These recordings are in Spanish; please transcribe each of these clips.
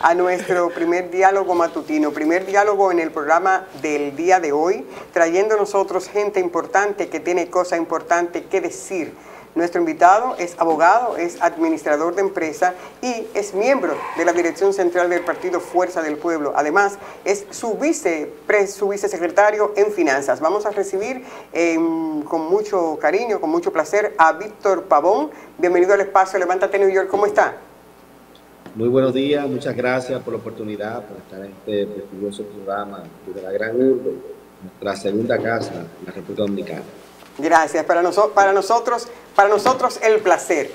a nuestro primer diálogo matutino, primer diálogo en el programa del día de hoy, trayendo nosotros gente importante que tiene cosas importantes que decir nuestro invitado es abogado, es administrador de empresa y es miembro de la dirección central del partido Fuerza del Pueblo. Además, es su, vice, su vicesecretario en finanzas. Vamos a recibir em, con mucho cariño, con mucho placer a Víctor Pavón. Bienvenido al espacio Levántate New York. ¿Cómo está? Muy buenos días, muchas gracias por la oportunidad, por estar en este prestigioso programa de la Gran Urbe, nuestra segunda casa en la República Dominicana. Gracias. Para, para, nosotros, para nosotros el placer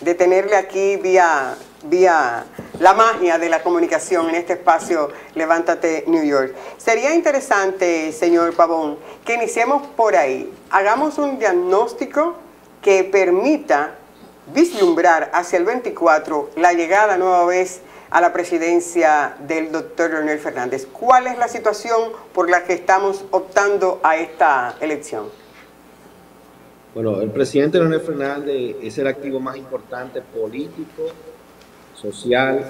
de tenerle aquí vía, vía la magia de la comunicación en este espacio Levántate New York. Sería interesante, señor Pavón, que iniciemos por ahí. Hagamos un diagnóstico que permita vislumbrar hacia el 24 la llegada nueva vez a la presidencia del doctor Leonel Fernández. ¿Cuál es la situación por la que estamos optando a esta elección? Bueno, el presidente Leonel Fernández es el activo más importante político, social,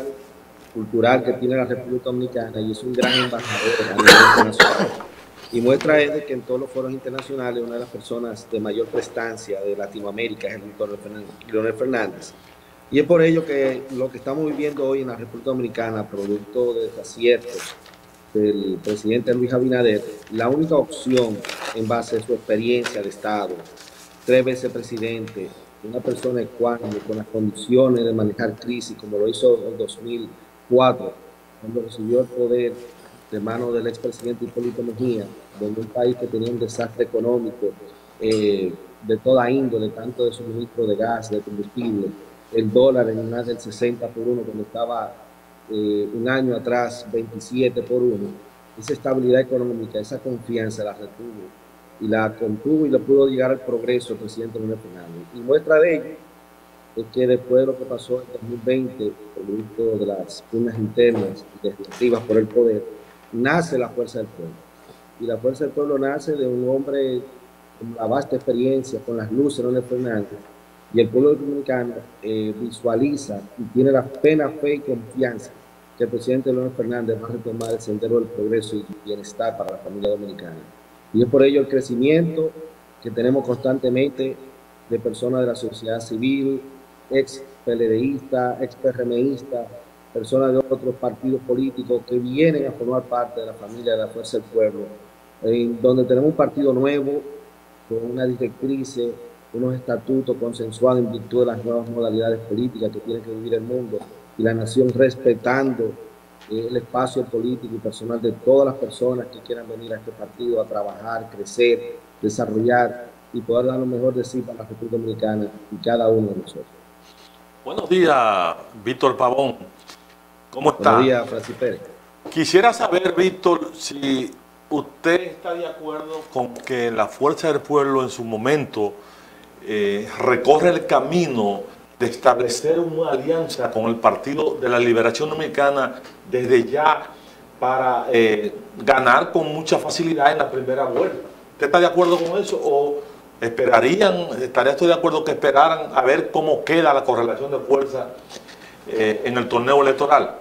cultural que tiene la República Dominicana y es un gran embajador a nivel internacional. Y muestra es de que en todos los foros internacionales una de las personas de mayor prestancia de Latinoamérica es el doctor Leonel Fernández. Y es por ello que lo que estamos viviendo hoy en la República Dominicana, producto de desaciertos del presidente Luis Abinader, la única opción en base a su experiencia de Estado, tres veces presidente, una persona ecuánime, con las condiciones de manejar crisis, como lo hizo en 2004, cuando recibió el poder de manos del expresidente Hipólito Mejía, de un país que tenía un desastre económico eh, de toda índole, tanto de suministro de gas, de combustible, el dólar en más del 60 por uno, cuando estaba eh, un año atrás 27 por uno, esa estabilidad económica, esa confianza la retuvo y la contuvo y le pudo llegar al progreso el presidente Leonel Fernández. Y muestra de ello es que después de lo que pasó en 2020, producto de las pugnas internas y destructivas por el poder, nace la Fuerza del Pueblo. Y la Fuerza del Pueblo nace de un hombre con la vasta experiencia, con las luces Leonel Fernández, y el pueblo dominicano eh, visualiza y tiene la plena fe y confianza que el presidente Leonel Fernández va a retomar el sendero del progreso y bienestar para la familia dominicana. Y es por ello el crecimiento que tenemos constantemente de personas de la sociedad civil, ex PLDista, ex PRMista, personas de otros partidos políticos que vienen a formar parte de la familia de la Fuerza del Pueblo, donde tenemos un partido nuevo, con una directriz, unos estatutos consensuados en virtud de las nuevas modalidades políticas que tiene que vivir el mundo y la nación respetando el espacio político y personal de todas las personas que quieran venir a este partido a trabajar, crecer, desarrollar y poder dar lo mejor de sí para la República Dominicana y cada uno de nosotros. Buenos días, Víctor Pavón. ¿Cómo está? Buenos días, Francis Pérez. Quisiera saber, Víctor, si usted está de acuerdo con que la Fuerza del Pueblo en su momento eh, recorre el camino de establecer una alianza con el Partido de la Liberación Dominicana desde ya para eh, ganar con mucha facilidad en la primera vuelta. ¿Usted está de acuerdo con eso o esperarían, estaría de acuerdo que esperaran a ver cómo queda la correlación de fuerza eh, en el torneo electoral?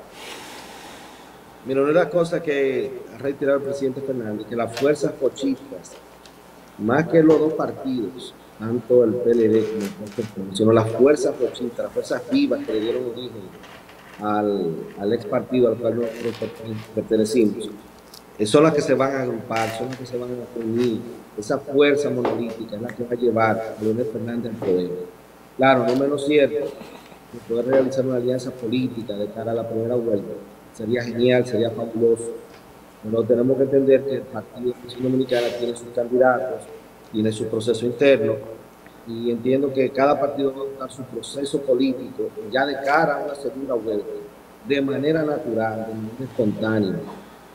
Mira, una cosas que ha reiterado el presidente Fernández, que las fuerzas pochistas, más que los dos partidos, tanto el PLD como el sino las fuerzas pochistas, las fuerzas vivas que le dieron origen al, al ex partido al cual nosotros pertenecimos, eh, son las que se van a agrupar, son las que se van a unir. Esa fuerza monolítica es la que va a llevar a Leonel Fernández al poder. Claro, no menos cierto poder realizar una alianza política de cara a la primera vuelta sería genial, sería fabuloso. Pero tenemos que entender que el Partido Dominicana tiene sus candidatos, tiene su proceso interno, y entiendo que cada partido va a buscar su proceso político ya de cara a una segunda vuelta, de manera natural, de manera espontánea.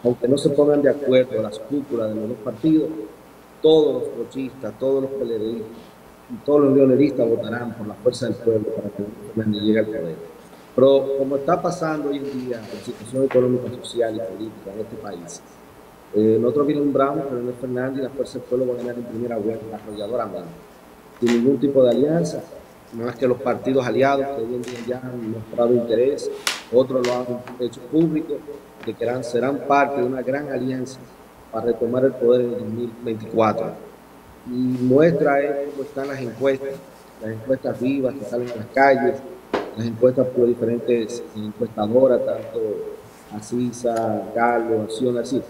Aunque no se pongan de acuerdo las cúpulas de los dos partidos, todos los brochistas, todos los peledeístas todos los leoneristas votarán por la fuerza del pueblo para que Fernández llegue al poder. Pero como está pasando hoy en día la situación económica, social y política en este país, eh, nosotros vislumbramos que Leonel Fernández y la fuerza del pueblo van a ganar en primera vuelta, arrolladoramente sin ningún tipo de alianza, más que los partidos aliados que hoy en día ya han mostrado interés, otros lo han hecho público, que serán parte de una gran alianza para retomar el poder en el 2024. Y muestra es cómo están las encuestas, las encuestas vivas que salen a las calles, las encuestas por diferentes encuestadoras, tanto Asisa, Galo, Acción, así.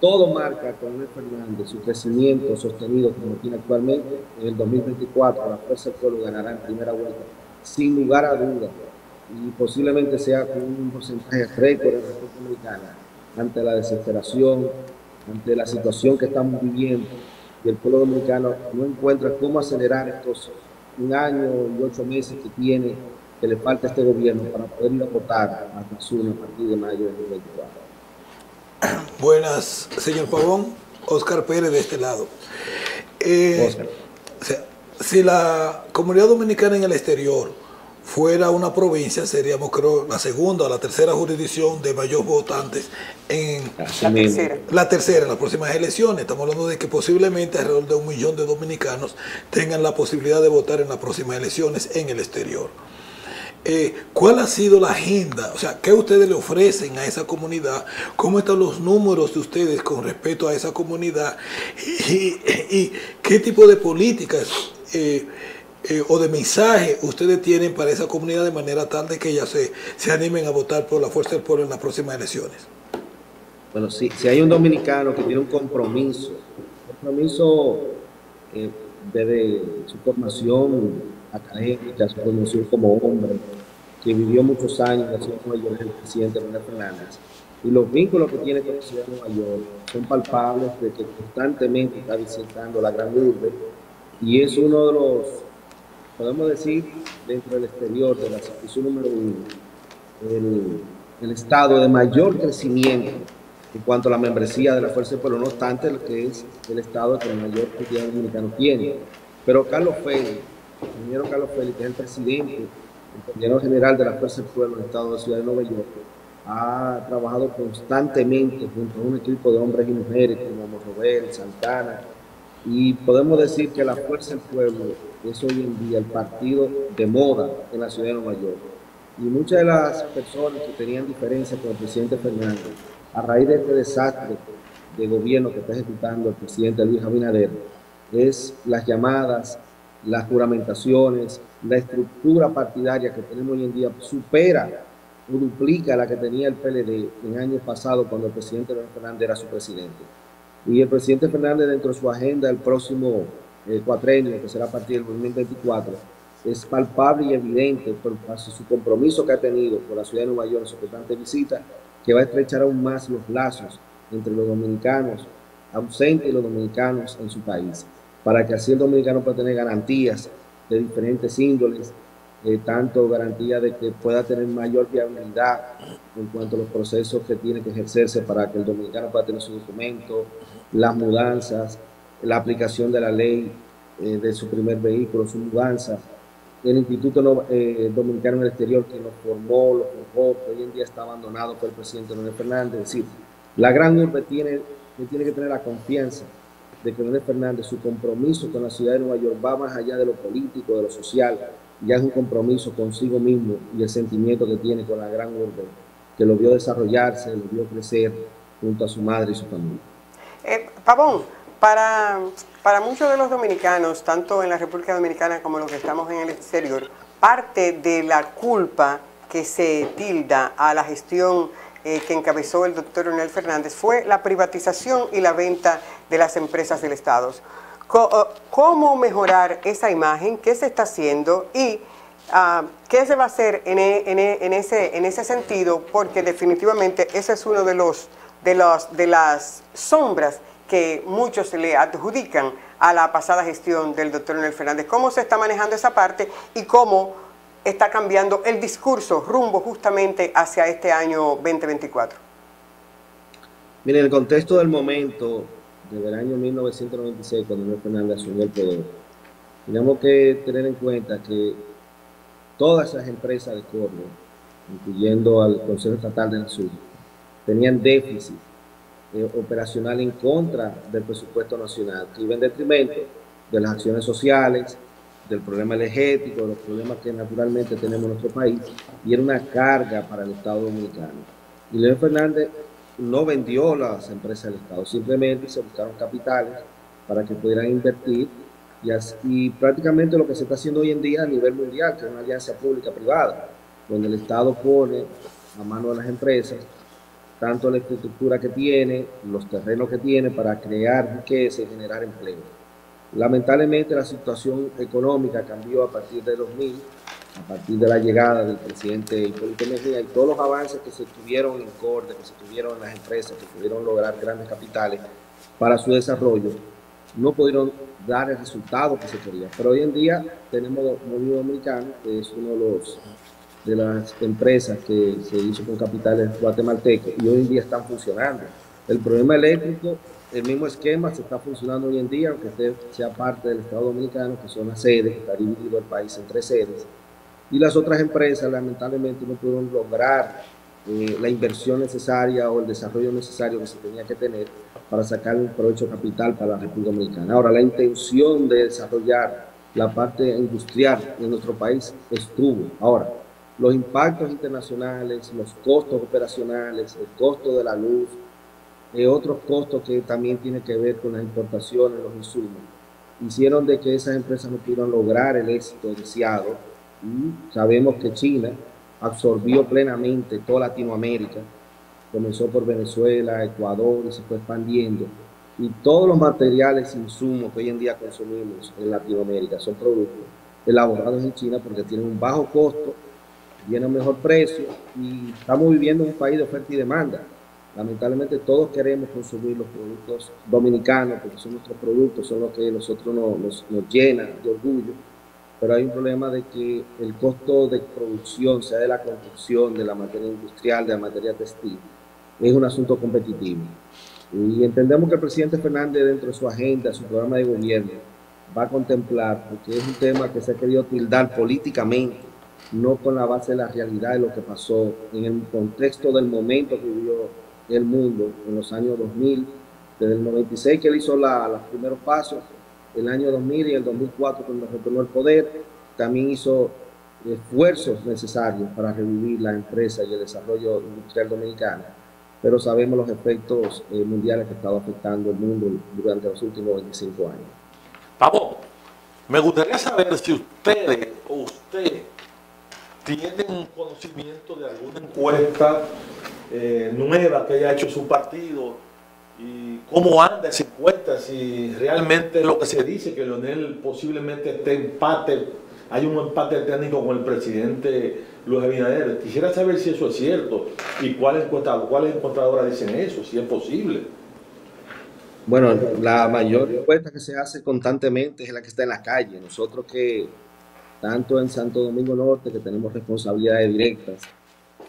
Todo marca con Leonel Fernández su crecimiento sostenido como tiene actualmente. En el 2024 la Fuerza del Pueblo ganará en primera vuelta, sin lugar a dudas, y posiblemente sea con un porcentaje récord en la República Dominicana ante la desesperación, ante la situación que estamos viviendo y el pueblo dominicano no encuentra cómo acelerar estos un año y ocho meses que tiene, que le falta a este gobierno para poder ir a votar a Azul a partir de mayo de 2024. Buenas, señor Pavón. Oscar Pérez de este lado. Eh, si la comunidad dominicana en el exterior fuera una provincia, seríamos creo la segunda o la tercera jurisdicción de mayor votantes en la tercera. la tercera en las próximas elecciones. Estamos hablando de que posiblemente alrededor de un millón de dominicanos tengan la posibilidad de votar en las próximas elecciones en el exterior. Eh, ¿Cuál ha sido la agenda? O sea, ¿qué ustedes le ofrecen a esa comunidad? ¿Cómo están los números de ustedes con respecto a esa comunidad? ¿Y, qué tipo de políticas eh, eh, o de mensaje ustedes tienen para esa comunidad de manera tal de que ellas se, se animen a votar por la fuerza del pueblo en las próximas elecciones? Bueno, si, si hay un dominicano que tiene un compromiso, un compromiso desde su formación académica, su formación como hombre, que vivió muchos años en la ciudad Nueva York, el presidente Manuel Fernández. Y los vínculos que tiene con la ciudad de Nueva York son palpables de que constantemente está visitando la gran urbe y es uno de los, podemos decir, dentro del exterior de la institución número uno, el, el estado de mayor crecimiento en cuanto a la membresía de la Fuerza del Pueblo, no obstante lo que es el estado que la mayor cantidad de dominicanos tiene. Pero Carlos Félix, el ingeniero Carlos Félix, que es el presidente, el ingeniero general de la Fuerza del Pueblo del Estado de Ciudad de Nueva York, ha trabajado constantemente junto a un equipo de hombres y mujeres como Robert, Santana, y podemos decir que la Fuerza del Pueblo es hoy en día el partido de moda en la ciudad de Nueva York. Y muchas de las personas que tenían diferencia con el presidente Fernández, a raíz de este desastre de gobierno que está ejecutando el presidente Luis Abinader, es las llamadas las juramentaciones, la estructura partidaria que tenemos hoy en día supera o duplica la que tenía el PLD en años pasados cuando el presidente Fernández era su presidente. Y el presidente Fernández dentro de su agenda el próximo eh, cuatrenio, que será a partir del 2024, es palpable y evidente por, su compromiso que ha tenido con la ciudad de Nueva York su constante visita, que va a estrechar aún más los lazos entre los dominicanos ausentes y los dominicanos en su país para que así el dominicano pueda tener garantías de diferentes índoles, eh, tanto garantía de que pueda tener mayor viabilidad en cuanto a los procesos que tiene que ejercerse para que el dominicano pueda tener su documento, las mudanzas, la aplicación de la ley eh, de su primer vehículo, su mudanza, el Instituto eh, Dominicano en el Exterior que nos formó, lo forjó, hoy en día está abandonado por el presidente Leonel Fernández. Es decir, la gran urbe tiene, tiene que tener la confianza de que Leonel Fernández, su compromiso con la ciudad de Nueva York va más allá de lo político, de lo social, ya es un compromiso consigo mismo y el sentimiento que tiene con la gran urbe, que lo vio desarrollarse, lo vio crecer junto a su madre y su familia. Eh, Pavón, para, para muchos de los dominicanos, tanto en la República Dominicana como los que estamos en el exterior, parte de la culpa que se tilda a la gestión eh, que encabezó el doctor Leonel Fernández fue la privatización y la venta de las empresas del Estado. Eh, ¿Cómo mejorar esa imagen? ¿Qué se está haciendo? Y ah, ¿qué se va a hacer en, e, e, en, ese, en ese sentido? Porque definitivamente ese es uno de, los, de, los, de las sombras que muchos le adjudican a la pasada gestión del doctor Leonel Fernández. ¿Cómo se está manejando esa parte y cómo está cambiando el discurso rumbo justamente hacia este año 2024? Miren, el contexto del momento, desde el año 1996, cuando Luis Fernández asumió el poder, tenemos que tener en cuenta que todas esas empresas de Córdoba, incluyendo al Consejo Estatal del Sur, tenían déficit eh, operacional en contra del presupuesto nacional, que iba en detrimento de las acciones sociales, del problema energético, de los problemas que naturalmente tenemos en nuestro país, y era una carga para el Estado dominicano. Y León Fernández no vendió las empresas del Estado, simplemente se buscaron capitales para que pudieran invertir y, así, prácticamente lo que se está haciendo hoy en día a nivel mundial, que es una alianza pública-privada, donde el Estado pone a mano de las empresas tanto la infraestructura que tiene, los terrenos que tiene para crear riqueza y generar empleo. Lamentablemente la situación económica cambió a partir de 2000, a partir de la llegada del presidente Hipólito Mejía y todos los avances que se tuvieron en corte, que se tuvieron en las empresas, que pudieron lograr grandes capitales para su desarrollo, no pudieron dar el resultado que se quería. Pero hoy en día tenemos Movimiento Dominicano, que es uno de los de las empresas que se hizo con capitales guatemaltecos y hoy en día están funcionando. El problema eléctrico, el mismo esquema se está funcionando hoy en día, aunque usted sea parte del Estado Dominicano, que son las sedes, está dividido el país en tres sedes. Y las otras empresas lamentablemente no pudieron lograr eh, la inversión necesaria o el desarrollo necesario que se tenía que tener para sacar un provecho capital para la República Dominicana. Ahora, la intención de desarrollar la parte industrial en nuestro país estuvo. Ahora, los impactos internacionales, los costos operacionales, el costo de la luz, y otros costos que también tienen que ver con las importaciones, los insumos, hicieron de que esas empresas no pudieran lograr el éxito deseado. Y sabemos que China absorbió plenamente toda Latinoamérica, comenzó por Venezuela, Ecuador y se fue expandiendo. Y todos los materiales, insumos que hoy en día consumimos en Latinoamérica son productos elaborados en China porque tienen un bajo costo viene a un mejor precio y estamos viviendo en un país de oferta y demanda. Lamentablemente todos queremos consumir los productos dominicanos porque son nuestros productos, son los que nosotros nos, nos, nos de orgullo, pero hay un problema de que el costo de producción, sea de la construcción, de la materia industrial, de la materia textil, es un asunto competitivo. Y entendemos que el presidente Fernández dentro de su agenda, su programa de gobierno, va a contemplar, porque es un tema que se ha querido tildar políticamente, no con la base de la realidad de lo que pasó en el contexto del momento que vivió el mundo en los años 2000, desde el 96 que él hizo la, los primeros pasos, el año 2000 y el 2004 cuando retornó el poder, también hizo esfuerzos necesarios para revivir la empresa y el desarrollo industrial dominicano, pero sabemos los efectos eh, mundiales que ha estado afectando el mundo durante los últimos 25 años. Vamos, me gustaría saber si ustedes o usted tienen conocimiento de alguna encuesta eh, nueva que haya hecho su partido y cómo anda esa encuesta, si realmente lo que se dice que Leonel posiblemente esté empate, hay un empate técnico con el presidente Luis Abinader. Quisiera saber si eso es cierto y cuáles encuestadoras dicen eso, si es posible. Bueno, la mayor encuesta que se hace constantemente es la que está en la calle. Nosotros que tanto en Santo Domingo Norte, que tenemos responsabilidades directas,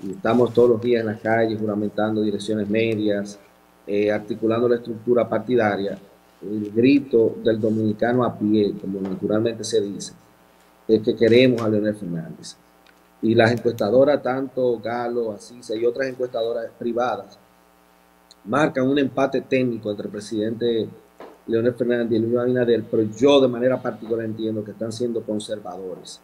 y estamos todos los días en las calles juramentando direcciones medias, eh, articulando la estructura partidaria, el grito del dominicano a pie, como naturalmente se dice, es que queremos a Leonel Fernández. Y las encuestadoras, tanto Galo, Asisa y otras encuestadoras privadas, marcan un empate técnico entre el presidente Leonel Fernández y Luis Abinader, pero yo de manera particular entiendo que están siendo conservadores.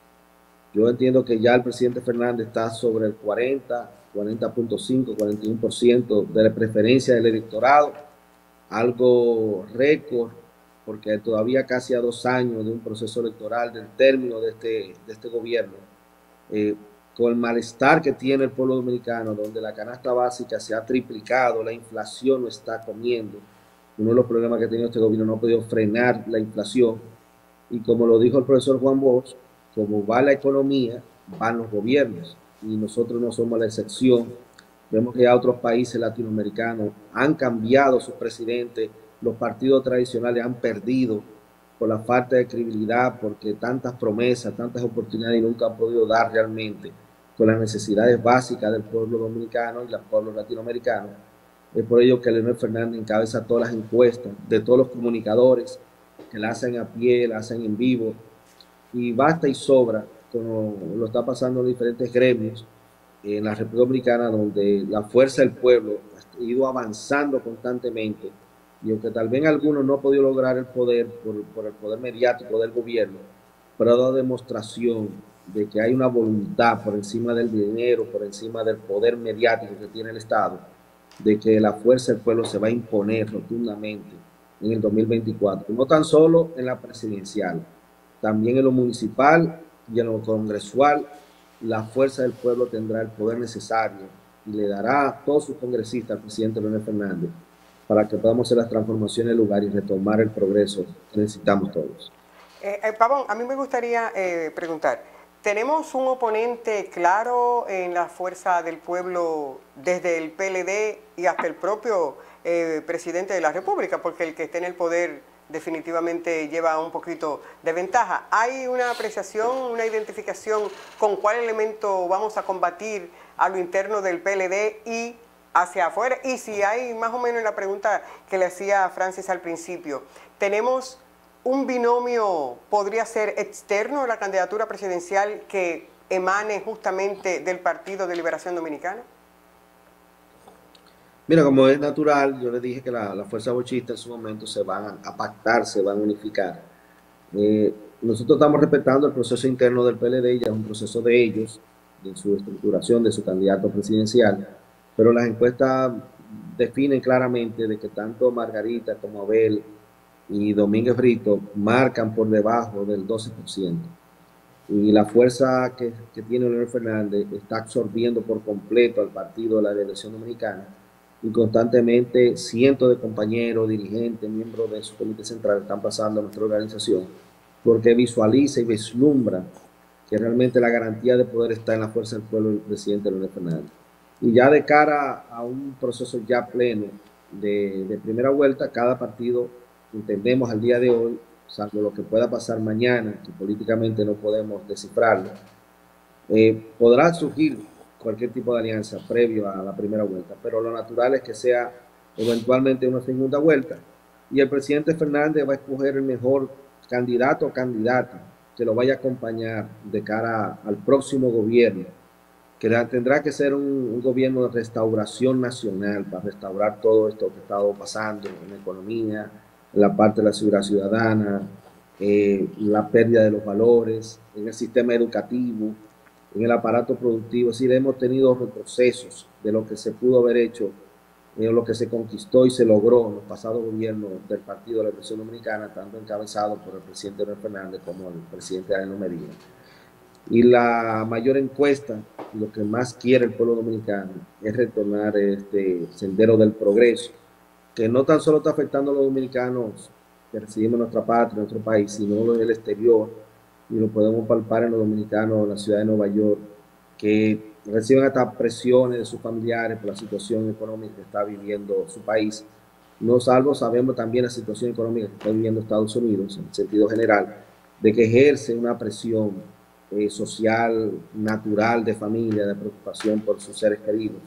Yo entiendo que ya el presidente Fernández está sobre el 40, 40.5, 41% de la preferencia del electorado, algo récord, porque todavía casi a dos años de un proceso electoral, del término de este, de este gobierno, eh, con el malestar que tiene el pueblo dominicano, donde la canasta básica se ha triplicado, la inflación lo está comiendo uno de los problemas que ha tenido este gobierno no ha podido frenar la inflación. Y como lo dijo el profesor Juan Bosch, como va la economía, van los gobiernos. Y nosotros no somos la excepción. Vemos que ya otros países latinoamericanos han cambiado sus presidentes, los partidos tradicionales han perdido por la falta de credibilidad, porque tantas promesas, tantas oportunidades nunca han podido dar realmente con las necesidades básicas del pueblo dominicano y del pueblo latinoamericano es por ello que Leonel Fernández encabeza todas las encuestas de todos los comunicadores que la hacen a pie, la hacen en vivo. Y basta y sobra, como lo está pasando en diferentes gremios en la República Dominicana, donde la fuerza del pueblo ha ido avanzando constantemente. Y aunque tal vez algunos no han podido lograr el poder por, el poder mediático del gobierno, pero ha dado demostración de que hay una voluntad por encima del dinero, por encima del poder mediático que tiene el Estado, de que la fuerza del pueblo se va a imponer rotundamente en el 2024, no tan solo en la presidencial, también en lo municipal y en lo congresual, la fuerza del pueblo tendrá el poder necesario y le dará a todos sus congresistas al presidente Leonel Fernández para que podamos hacer las transformaciones del lugar y retomar el progreso que necesitamos todos. Eh, eh, Pavón, a mí me gustaría eh, preguntar, ¿tenemos un oponente claro en la fuerza del pueblo desde el PLD y hasta el propio eh, presidente de la República? Porque el que esté en el poder definitivamente lleva un poquito de ventaja. ¿Hay una apreciación, una identificación con cuál elemento vamos a combatir a lo interno del PLD y hacia afuera? Y si hay más o menos la pregunta que le hacía Francis al principio, ¿tenemos un binomio, podría ser externo a la candidatura presidencial que emane justamente del Partido de Liberación Dominicana? Mira, como es natural, yo le dije que la, la fuerza bochista en su momento se van a, pactar, se van a unificar. Eh, nosotros estamos respetando el proceso interno del PLD, ya es un proceso de ellos, de su estructuración, de su candidato presidencial, pero las encuestas definen claramente de que tanto Margarita como Abel y Domínguez Brito marcan por debajo del 12%. Y la fuerza que, que tiene Leonel Fernández está absorbiendo por completo al partido de la elección dominicana y constantemente cientos de compañeros, dirigentes, miembros de su comité central están pasando a nuestra organización porque visualiza y vislumbra que realmente la garantía de poder está en la fuerza del pueblo del presidente Leonel Fernández. Y ya de cara a un proceso ya pleno de, de primera vuelta, cada partido entendemos al día de hoy, salvo lo que pueda pasar mañana, que políticamente no podemos descifrarlo, eh, podrá surgir cualquier tipo de alianza previo a la primera vuelta, pero lo natural es que sea eventualmente una segunda vuelta. Y el presidente Fernández va a escoger el mejor candidato o candidata que lo vaya a acompañar de cara al próximo gobierno, que tendrá que ser un, un, gobierno de restauración nacional para restaurar todo esto que ha estado pasando en la economía, la parte de la seguridad ciudadana, eh, la pérdida de los valores, en el sistema educativo, en el aparato productivo. Es decir, hemos tenido retrocesos de lo que se pudo haber hecho, de lo que se conquistó y se logró en los pasados gobiernos del Partido de la Revolución Dominicana, tanto encabezado por el presidente Leonel Fernández como el presidente Danilo Medina. Y la mayor encuesta, lo que más quiere el pueblo dominicano, es retornar este sendero del progreso, que no tan solo está afectando a los dominicanos que residimos en nuestra patria, nuestro país, sino en el exterior, y lo podemos palpar en los dominicanos en la ciudad de Nueva York, que reciben hasta presiones de sus familiares por la situación económica que está viviendo su país. No salvo, sabemos también la situación económica que está viviendo Estados Unidos, en sentido general, de que ejerce una presión eh, social, natural, de familia, de preocupación por sus seres queridos.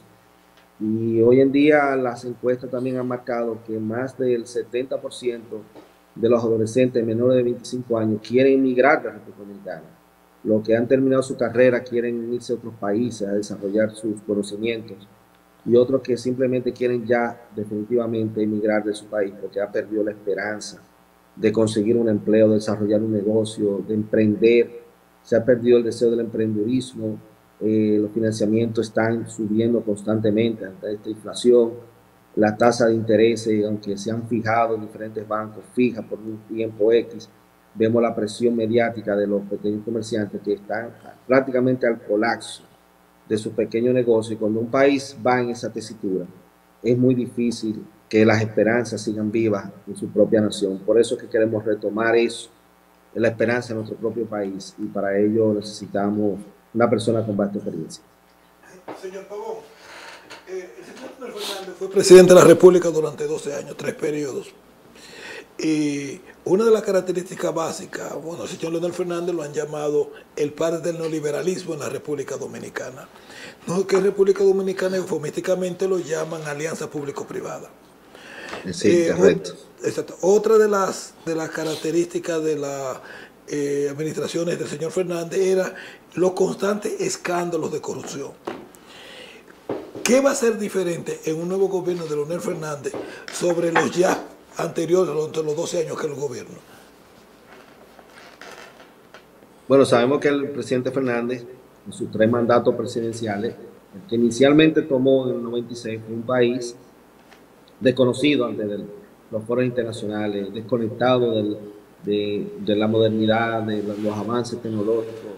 Y hoy en día las encuestas también han marcado que más del 70% de los adolescentes menores de 25 años quieren emigrar de la República Dominicana. Los que han terminado su carrera quieren irse a otros países a desarrollar sus conocimientos y otros que simplemente quieren ya definitivamente emigrar de su país porque ha perdido la esperanza de conseguir un empleo, de desarrollar un negocio, de emprender. Se ha perdido el deseo del emprendedurismo. Eh, los financiamientos están subiendo constantemente ante esta inflación la tasa de interés, aunque se han fijado en diferentes bancos, fija por un tiempo X, vemos la presión mediática de los pequeños comerciantes que están prácticamente al colapso de su pequeño negocio. Y cuando un país va en esa tesitura, es muy difícil que las esperanzas sigan vivas en su propia nación. Por eso es que queremos retomar eso, la esperanza en nuestro propio país. Y para ello necesitamos una persona con vasta experiencia. Señor Pavón, eh, el señor Fernández fue presidente de la República durante 12 años, tres periodos. Y una de las características básicas, bueno, el señor Leonel Fernández lo han llamado el padre del neoliberalismo en la República Dominicana. No que en República Dominicana eufemísticamente lo llaman alianza público-privada. Sí, eh, correcto. Exacto. Otra de las, de las características de las eh, administraciones del señor Fernández era los constantes escándalos de corrupción. ¿Qué va a ser diferente en un nuevo gobierno de Leonel Fernández sobre los ya anteriores, entre los 12 años que el gobierno? Bueno, sabemos que el presidente Fernández, en sus tres mandatos presidenciales, que inicialmente tomó en el 96 fue un país desconocido ante los foros internacionales, desconectado de, la modernidad, de los avances tecnológicos.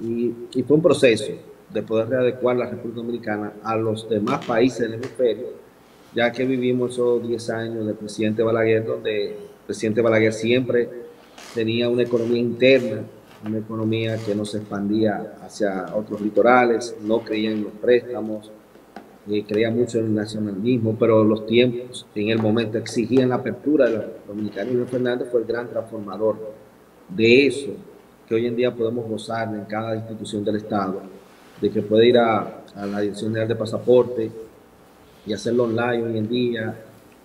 Y, y, fue un proceso de poder readecuar la República Dominicana a los demás países del hemisferio, ya que vivimos esos 10 años del presidente Balaguer, donde el presidente Balaguer siempre tenía una economía interna, una economía que no se expandía hacia otros litorales, no creía en los préstamos, creía mucho en el nacionalismo, pero los tiempos en el momento exigían la apertura de la Dominicana Fernández fue el gran transformador de eso que hoy en día podemos gozar en cada institución del Estado, de que puede ir a, a la Dirección General de Pasaporte y hacerlo online hoy en día,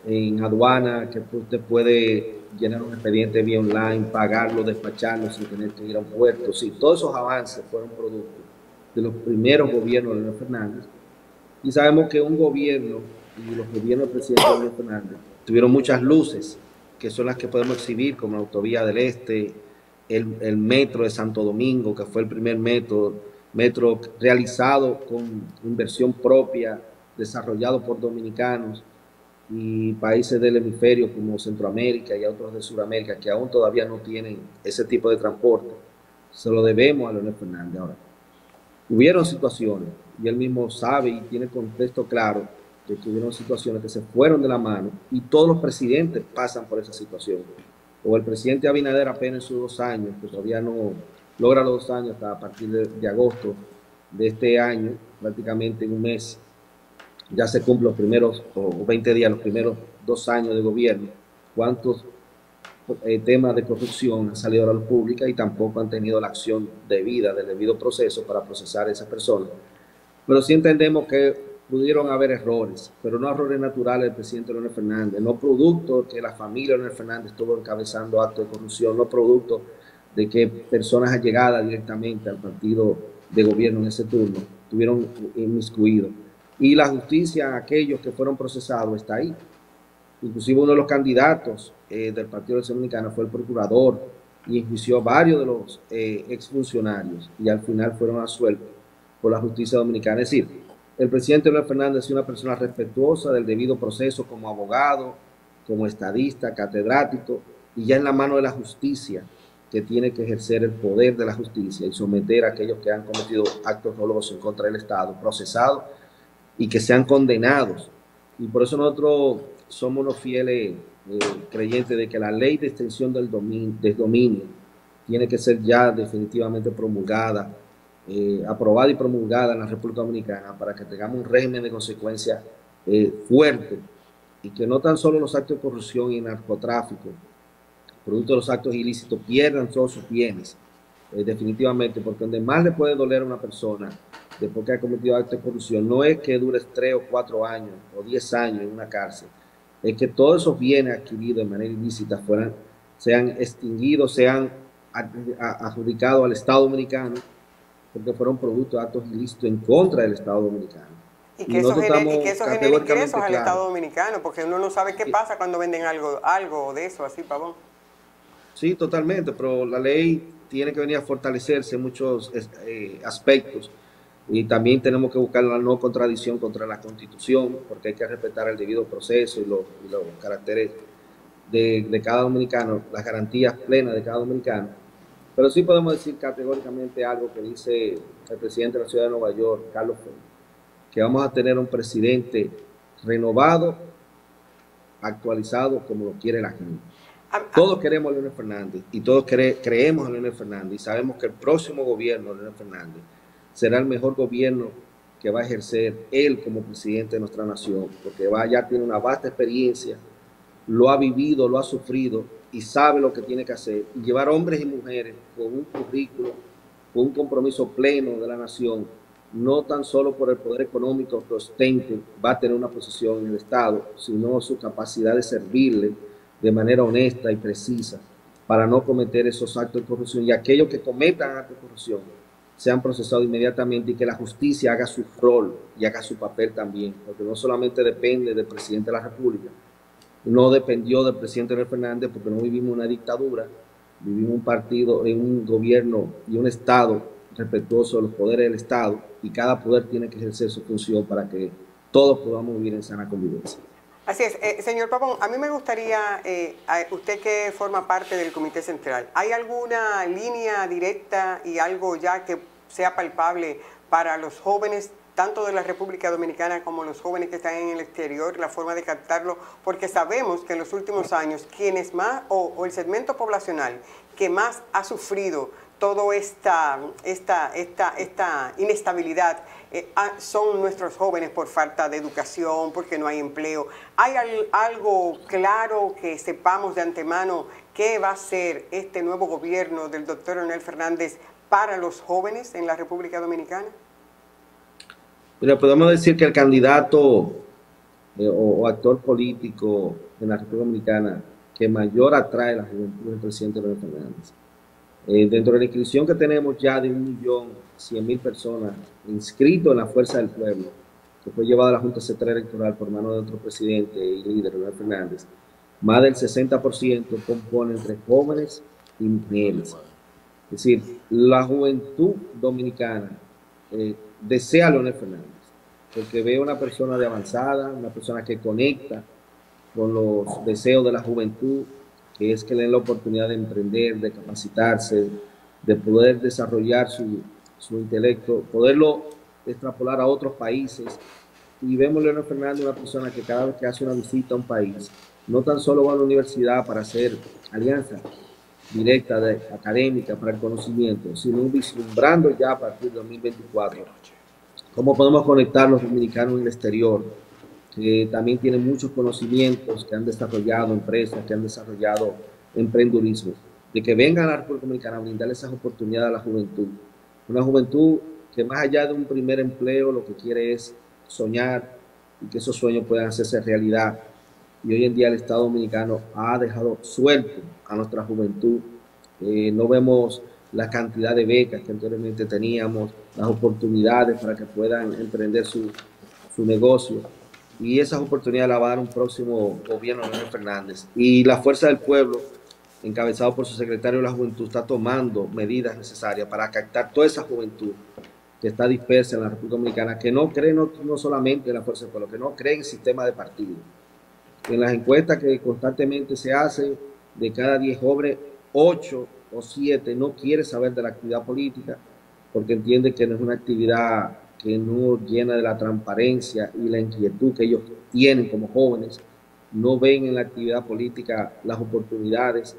en aduana, que usted puede llenar un expediente vía online, pagarlo, despacharlo sin tener que ir a un puerto. Sí, todos esos avances fueron producto de los primeros gobiernos de Leonel Fernández. Y sabemos que un gobierno y los gobiernos del presidente Leonel Fernández tuvieron muchas luces, que son las que podemos exhibir, como la Autovía del Este, el, el metro de Santo Domingo, que fue el primer metro, metro realizado con inversión propia, desarrollado por dominicanos y países del hemisferio como Centroamérica y otros de Sudamérica que aún todavía no tienen ese tipo de transporte, se lo debemos a Leonel Fernández. Ahora, hubieron situaciones, y él mismo sabe y tiene contexto claro, que hubieron situaciones que se fueron de la mano y todos los presidentes pasan por esa situación. O el presidente Abinader apenas en sus dos años, que todavía no logra los dos años hasta a partir de, de agosto de este año, prácticamente en un mes, ya se cumplen los primeros o 20 días, los primeros dos años de gobierno, cuántos eh, temas de corrupción han salido a la luz pública y tampoco han tenido la acción debida, del debido proceso para procesar a esas personas. Pero sí entendemos que pudieron haber errores, pero no errores naturales del presidente Leonel Fernández, no producto que la familia Leonel Fernández estuvo encabezando actos de corrupción, no producto de que personas allegadas directamente al partido de gobierno en ese turno tuvieron inmiscuidos y la justicia, aquellos que fueron procesados, está ahí. Inclusive uno de los candidatos eh, del Partido Dominicano fue el procurador y enjuició a varios de los eh, exfuncionarios y al final fueron absueltos por la justicia dominicana. Es decir, el presidente Leonel Fernández es una persona respetuosa del debido proceso como abogado, como estadista, catedrático, y ya en la mano de la justicia que tiene que ejercer el poder de la justicia y someter a aquellos que han cometido actos dolosos en contra del Estado, procesados y que sean condenados. Y por eso nosotros somos los fieles eh, creyentes de que la ley de extensión del dominio, del dominio tiene que ser ya definitivamente promulgada, eh, aprobada y promulgada en la República Dominicana para que tengamos un régimen de consecuencia eh, fuerte y que no tan solo los actos de corrupción y narcotráfico, producto de los actos ilícitos, pierdan todos sus bienes, definitivamente, porque donde más le puede doler a una persona después que ha cometido actos de corrupción, no es que dure tres o cuatro años o diez años en una cárcel, es que todos esos bienes adquiridos de manera ilícita fueran, sean extinguidos, sean adjudicados al Estado Dominicano, porque fueron producto de actos ilícitos en contra del Estado Dominicano. Y que, eso, genere, y que eso genere ingresos al Estado Dominicano, porque uno no sabe qué pasa cuando venden algo, algo de eso, así, pavón. Sí, totalmente, pero la ley tiene que venir a fortalecerse en muchos eh, aspectos y también tenemos que buscar la no contradicción contra la Constitución, porque hay que respetar el debido proceso y los, caracteres de, cada dominicano, las garantías plenas de cada dominicano. Pero sí podemos decir categóricamente algo que dice el presidente de la ciudad de Nueva York, Carlos Ford, que vamos a tener un presidente renovado, actualizado como lo quiere la gente. Todos queremos a Leonel Fernández y todos creemos a Leonel Fernández y sabemos que el próximo gobierno de Leonel Fernández será el mejor gobierno que va a ejercer él como presidente de nuestra nación, porque va, ya tiene una vasta experiencia, lo ha vivido, lo ha sufrido y sabe lo que tiene que hacer. Llevar hombres y mujeres con un currículo, con un compromiso pleno de la nación, no tan solo por el poder económico que ostente, va a tener una posición en el Estado, sino su capacidad de servirle de manera honesta y precisa para no cometer esos actos de corrupción. Y aquellos que cometan actos de corrupción, sean procesados inmediatamente y que la justicia haga su rol y haga su papel también, porque no solamente depende del presidente de la República, no dependió del presidente Fernández porque no vivimos una dictadura, vivimos un partido, en un gobierno y un Estado respetuoso de los poderes del Estado y cada poder tiene que ejercer su función para que todos podamos vivir en sana convivencia. Así es, eh, señor Papón, a mí me gustaría, eh, usted que forma parte del Comité Central, ¿hay alguna línea directa y algo ya que sea palpable para los jóvenes, tanto de la República Dominicana como los jóvenes que están en el exterior, la forma de captarlo? Porque sabemos que en los últimos años, quienes más, o el segmento poblacional que más ha sufrido toda esta, esta, esta, esta inestabilidad eh, ah, son nuestros jóvenes por falta de educación, porque no hay empleo. ¿Hay algo claro que sepamos de antemano qué va a ser este nuevo gobierno del doctor Leonel Fernández para los jóvenes en la República Dominicana? Podemos decir que el candidato eh, o, actor político en la República Dominicana que mayor atrae a la juventud es el presidente Leonel Fernández. Eh, dentro de la inscripción que tenemos ya de un millón cien mil personas inscritos en la Fuerza del Pueblo, que fue llevada a la Junta Central Electoral por mano de otro presidente y líder, Leonel Fernández, más del 60% compone entre jóvenes y mujeres. Es decir, la juventud dominicana eh, desea a Leonel Fernández, porque ve una persona de avanzada, una persona que conecta con los deseos de la juventud que es que le den la oportunidad de emprender, de capacitarse, de poder desarrollar su, su intelecto, poderlo extrapolar a otros países. Y vemos a Leonel Fernández una persona que cada vez que hace una visita a un país, no tan solo va a la universidad para hacer alianza directa de, académica para el conocimiento, sino vislumbrando ya a partir de 2024 cómo podemos conectar los dominicanos en el exterior, que también tienen muchos conocimientos, que han desarrollado empresas, que han desarrollado emprendurismo, de que vengan a la República Dominicana a brindarle esas oportunidades a la juventud. Una juventud que más allá de un primer empleo lo que quiere es soñar y que esos sueños puedan hacerse realidad. Y hoy en día el Estado Dominicano ha dejado suelto a nuestra juventud. Eh, no vemos la cantidad de becas que anteriormente teníamos, las oportunidades para que puedan emprender su, su negocio y esas oportunidades las va a dar un próximo gobierno de Fernández. Y la Fuerza del Pueblo, encabezado por su secretario de la Juventud, está tomando medidas necesarias para captar toda esa juventud que está dispersa en la República Dominicana, que no cree no, solamente en la Fuerza del Pueblo, que no cree en el sistema de partido. En las encuestas que constantemente se hacen, de cada 10 jóvenes, 8 o 7 no quiere saber de la actividad política porque entiende que no es una actividad que no llena de la transparencia y la inquietud que ellos tienen como jóvenes, no ven en la actividad política las oportunidades,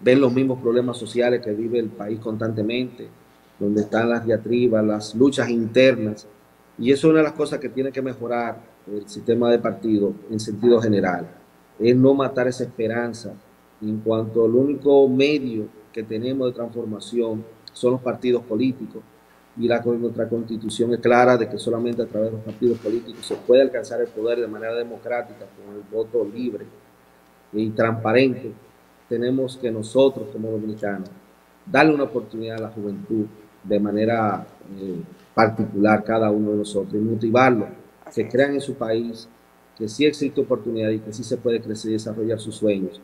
ven los mismos problemas sociales que vive el país constantemente, donde están las diatribas, las luchas internas, y eso es una de las cosas que tiene que mejorar el sistema de partido en sentido general, es no matar esa esperanza. En cuanto al único medio que tenemos de transformación son los partidos políticos. Y la, nuestra constitución es clara de que solamente a través de los partidos políticos se puede alcanzar el poder de manera democrática, con el voto libre y transparente. Tenemos que nosotros como dominicanos darle una oportunidad a la juventud de manera eh, particular, cada uno de nosotros, y motivarlo, que crean en su país, que sí existe oportunidad y que sí se puede crecer y desarrollar sus sueños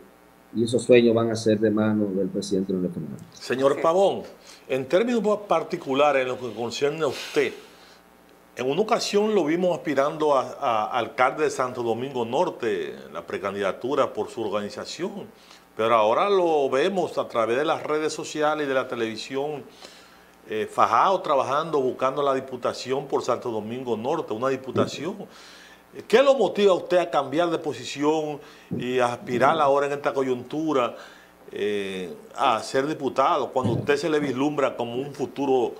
y esos sueños van a ser de mano del presidente Leonel Fernández. Señor Pavón, en términos particulares, en lo que concierne a usted, en una ocasión lo vimos aspirando a, alcalde de Santo Domingo Norte, la precandidatura por su organización, pero ahora lo vemos a través de las redes sociales y de la televisión, eh, fajado trabajando, buscando la diputación por Santo Domingo Norte, una diputación. ¿Qué lo motiva a usted a cambiar de posición y a aspirar ahora en esta coyuntura eh, a ser diputado, cuando usted se le vislumbra como un futuro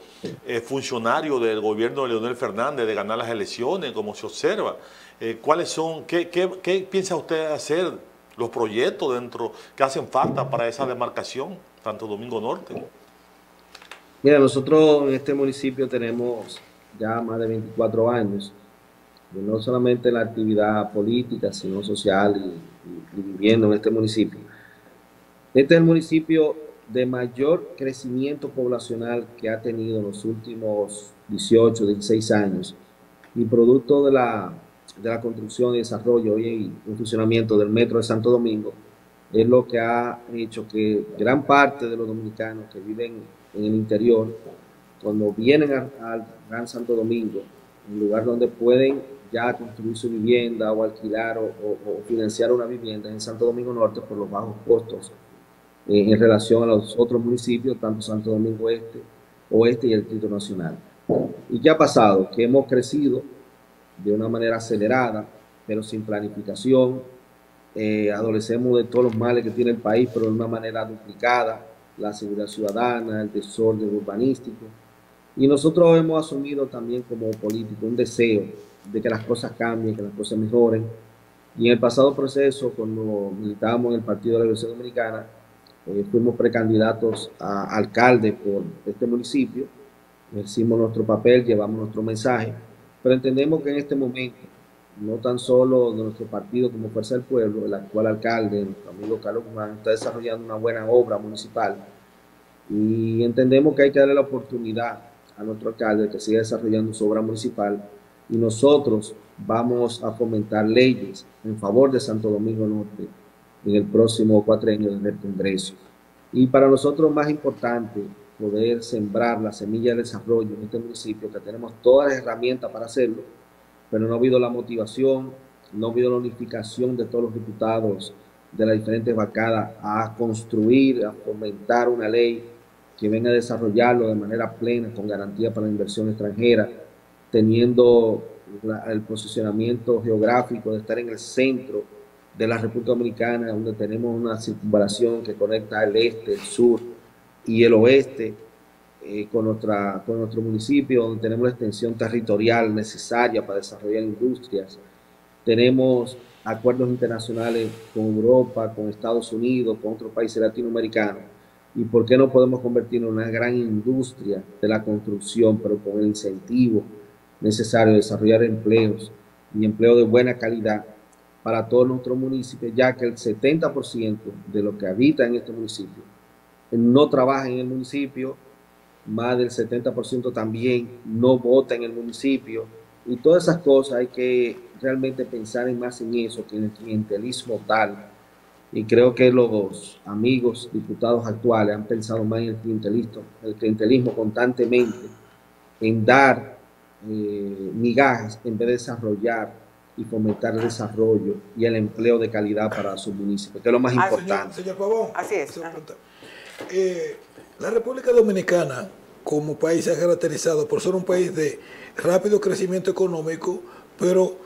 eh, funcionario del gobierno de Leonel Fernández de ganar las elecciones, como se observa? Eh, ¿Cuáles son, qué, qué, piensa usted hacer, los proyectos dentro que hacen falta para esa demarcación, Santo Domingo Norte? Mira, nosotros en este municipio tenemos ya más de 24 años no solamente la actividad política, sino social y, viviendo en este municipio. Este es el municipio de mayor crecimiento poblacional que ha tenido en los últimos 18, 16 años y producto de la, de la construcción y desarrollo y en funcionamiento del metro de Santo Domingo, es lo que ha hecho que gran parte de los dominicanos que viven en el interior, cuando vienen al Gran Santo Domingo, un lugar donde pueden ya construir su vivienda o alquilar o, financiar una vivienda en Santo Domingo Norte por los bajos costos eh, en relación a los otros municipios, tanto Santo Domingo Este, Oeste y el Distrito Nacional. ¿Y qué ha pasado? Que hemos crecido de una manera acelerada, pero sin planificación, eh, adolecemos de todos los males que tiene el país, pero de una manera duplicada, la seguridad ciudadana, el desorden urbanístico. Y nosotros hemos asumido también como político un deseo de que las cosas cambien, que las cosas mejoren. Y en el pasado proceso, cuando militábamos en el Partido de la Revolución Dominicana, eh, fuimos precandidatos a alcalde por este municipio, hicimos nuestro papel, llevamos nuestro mensaje, pero entendemos que en este momento, no tan solo de nuestro partido como Fuerza del Pueblo, el actual alcalde, nuestro amigo Carlos Guzmán, está desarrollando una buena obra municipal. Y entendemos que hay que darle la oportunidad a nuestro alcalde que siga desarrollando su obra municipal y nosotros vamos a fomentar leyes en favor de Santo Domingo Norte en el próximo cuatrenio del Congreso. Y para nosotros más importante, poder sembrar la semilla de desarrollo en este municipio, que tenemos todas las herramientas para hacerlo, pero no ha habido la motivación, no ha habido la unificación de todos los diputados de las diferentes bancadas a construir, a fomentar una ley que venga a desarrollarlo de manera plena, con garantía para la inversión extranjera, teniendo el posicionamiento geográfico de estar en el centro de la República Dominicana, donde tenemos una circunvalación que conecta el este, el sur y el oeste eh, con, nuestra, con nuestro municipio, donde tenemos la extensión territorial necesaria para desarrollar industrias. Tenemos acuerdos internacionales con Europa, con Estados Unidos, con otros países latinoamericanos. ¿Y por qué no podemos convertirnos en una gran industria de la construcción, pero con el incentivo necesario de desarrollar empleos y empleo de buena calidad para todos nuestros municipios, ya que el 70% de los que habitan en este municipio no trabaja en el municipio, más del 70% también no vota en el municipio, y todas esas cosas hay que realmente pensar en más en eso que en el clientelismo tal. Y creo que los amigos diputados actuales han pensado más en el clientelismo, el clientelismo constantemente, en dar eh, migajas en vez de desarrollar y fomentar el desarrollo y el empleo de calidad para su municipio, que es lo más ah, importante. Señor, Pavón, así es. Eh, la República Dominicana como país se ha caracterizado por ser un país de rápido crecimiento económico, pero